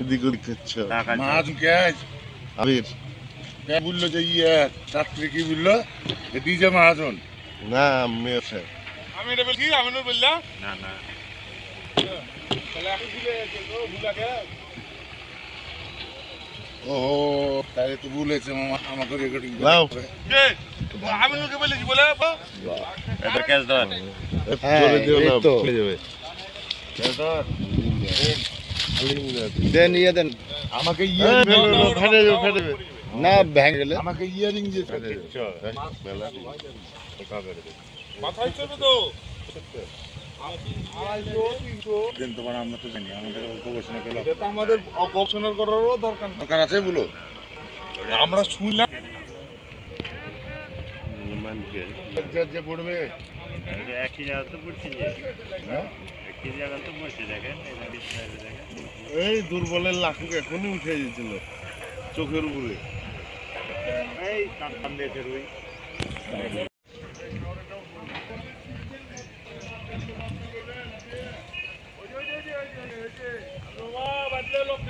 এদিক ওদিক করছ মাছ গ্যাস আবির। বলল যে ইয়ে রাত্রে কি বলল? ডিজে মহাজন। না মেয়ে আছে। আমি এটা বলছি আমি বললাম। না না। ও তাই তো বলেছে মামা আমাকে রেকর্ডিং। আমি বলেছি বলে এটা দিও না যাবে দেন ইয়ে দেন আমাকে এই, যাবে, ফেলে যাবে না ভেঙে গেলে। আমাকে ইয়ারিং যে মেলা মাথায় চলবে তো। আমরা তো জানি। আমাদের গবেষণা করলাম আমাদের গবেষণা করারও দরকার দরকার আছে বলো। আমরা শুনলাম। যে পড়বে। একই জায়গা তো পড়ছি হ্যাঁ? একই জায়গা তো পড়ছি দেখেন এটা বিছানায় দেখেন এই দুর্বলের লাখুক এখনই উঠে গেছিল চোখের উপরে এই দিয়েছে রুই লোক